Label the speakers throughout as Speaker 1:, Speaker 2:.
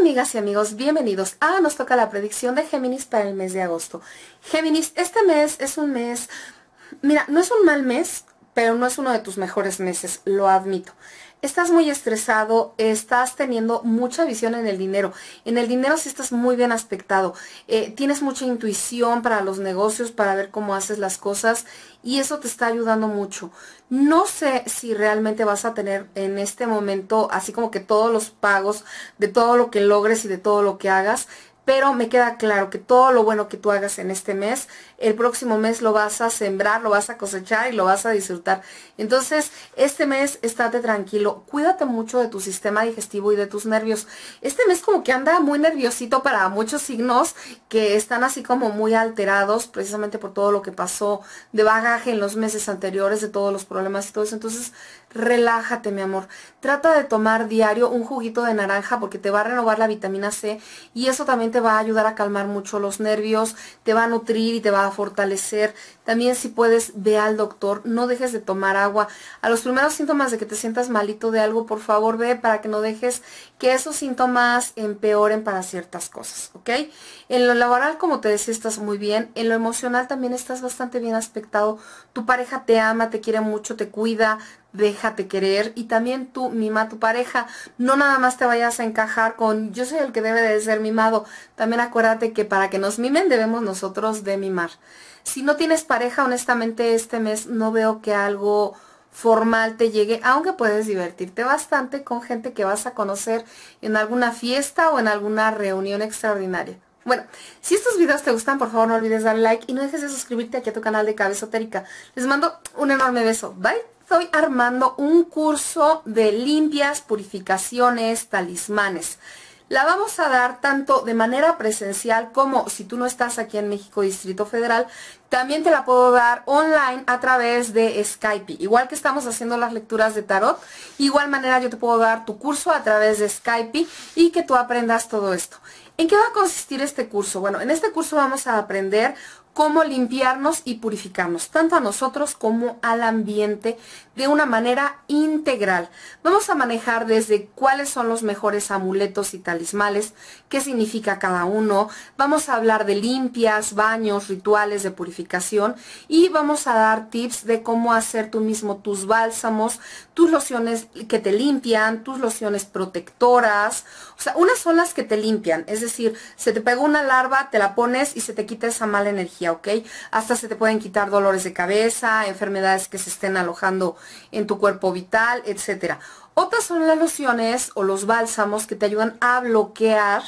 Speaker 1: amigas y amigos, bienvenidos a Nos toca la predicción de Géminis para el mes de agosto. Géminis, este mes es un mes, mira, no es un mal mes, pero no es uno de tus mejores meses, lo admito estás muy estresado, estás teniendo mucha visión en el dinero. En el dinero sí estás muy bien aspectado. Eh, tienes mucha intuición para los negocios, para ver cómo haces las cosas y eso te está ayudando mucho. No sé si realmente vas a tener en este momento así como que todos los pagos de todo lo que logres y de todo lo que hagas pero me queda claro que todo lo bueno que tú hagas en este mes, el próximo mes lo vas a sembrar, lo vas a cosechar y lo vas a disfrutar. Entonces, este mes estate tranquilo, cuídate mucho de tu sistema digestivo y de tus nervios. Este mes como que anda muy nerviosito para muchos signos que están así como muy alterados precisamente por todo lo que pasó de bagaje en los meses anteriores, de todos los problemas y todo eso. Entonces, relájate, mi amor. Trata de tomar diario un juguito de naranja porque te va a renovar la vitamina C y eso también te va a ayudar a calmar mucho los nervios, te va a nutrir y te va a fortalecer. También si puedes, ve al doctor, no dejes de tomar agua. A los primeros síntomas de que te sientas malito de algo, por favor ve para que no dejes que esos síntomas empeoren para ciertas cosas, ¿ok? En lo laboral, como te decía, estás muy bien. En lo emocional también estás bastante bien aspectado. Tu pareja te ama, te quiere mucho, te cuida, déjate querer y también tú mima a tu pareja. No nada más te vayas a encajar con yo soy el que debe de ser mimado. También acuérdate que para que nos mimen debemos nosotros de mimar. Si no tienes pareja, honestamente este mes no veo que algo formal te llegue, aunque puedes divertirte bastante con gente que vas a conocer en alguna fiesta o en alguna reunión extraordinaria. Bueno, si estos videos te gustan, por favor no olvides darle like y no dejes de suscribirte aquí a tu canal de Cabezotérica. Les mando un enorme beso. Bye estoy armando un curso de limpias, purificaciones, talismanes. La vamos a dar tanto de manera presencial como si tú no estás aquí en México Distrito Federal, también te la puedo dar online a través de Skype. Igual que estamos haciendo las lecturas de tarot, igual manera yo te puedo dar tu curso a través de Skype y que tú aprendas todo esto. ¿En qué va a consistir este curso? Bueno, en este curso vamos a aprender cómo limpiarnos y purificarnos, tanto a nosotros como al ambiente, de una manera integral. Vamos a manejar desde cuáles son los mejores amuletos y talismales, qué significa cada uno, vamos a hablar de limpias, baños, rituales de purificación y vamos a dar tips de cómo hacer tú mismo tus bálsamos, tus lociones que te limpian, tus lociones protectoras, o sea, unas son las que te limpian, es decir, se te pegó una larva, te la pones y se te quita esa mala energía ¿ok? Hasta se te pueden quitar dolores de cabeza, enfermedades que se estén alojando en tu cuerpo vital, etcétera. Otras son las lociones o los bálsamos que te ayudan a bloquear,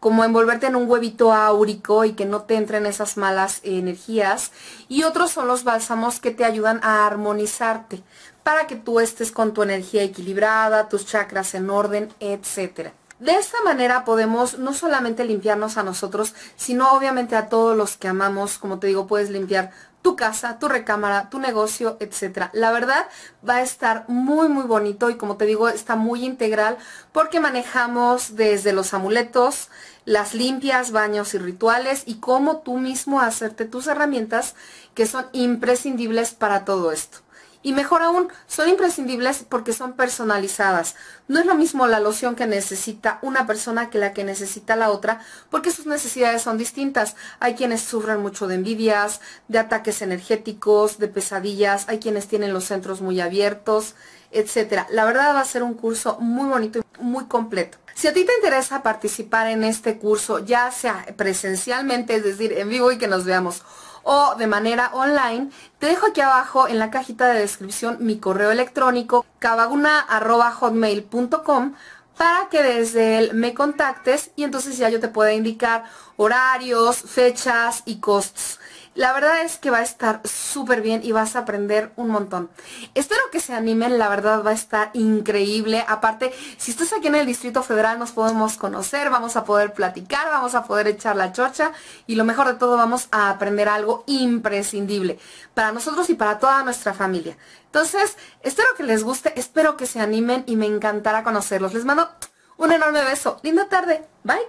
Speaker 1: como envolverte en un huevito áurico y que no te entren esas malas energías. Y otros son los bálsamos que te ayudan a armonizarte para que tú estés con tu energía equilibrada, tus chakras en orden, etcétera. De esta manera podemos no solamente limpiarnos a nosotros, sino obviamente a todos los que amamos. Como te digo, puedes limpiar tu casa, tu recámara, tu negocio, etcétera. La verdad va a estar muy muy bonito y como te digo está muy integral porque manejamos desde los amuletos, las limpias, baños y rituales y cómo tú mismo hacerte tus herramientas que son imprescindibles para todo esto. Y mejor aún, son imprescindibles porque son personalizadas. No es lo mismo la loción que necesita una persona que la que necesita la otra, porque sus necesidades son distintas. Hay quienes sufren mucho de envidias, de ataques energéticos, de pesadillas, hay quienes tienen los centros muy abiertos, etc. La verdad va a ser un curso muy bonito y muy completo. Si a ti te interesa participar en este curso, ya sea presencialmente, es decir, en vivo y que nos veamos, o de manera online, te dejo aquí abajo en la cajita de descripción mi correo electrónico cabaguna.hotmail.com para que desde él me contactes y entonces ya yo te pueda indicar horarios, fechas y costos. La verdad es que va a estar súper bien y vas a aprender un montón. Espero que se animen, la verdad va a estar increíble. Aparte, si estás aquí en el Distrito Federal nos podemos conocer, vamos a poder platicar, vamos a poder echar la chocha y lo mejor de todo vamos a aprender algo imprescindible para nosotros y para toda nuestra familia. Entonces, espero que les guste, espero que se animen y me encantará conocerlos. Les mando un enorme beso. Linda tarde. Bye.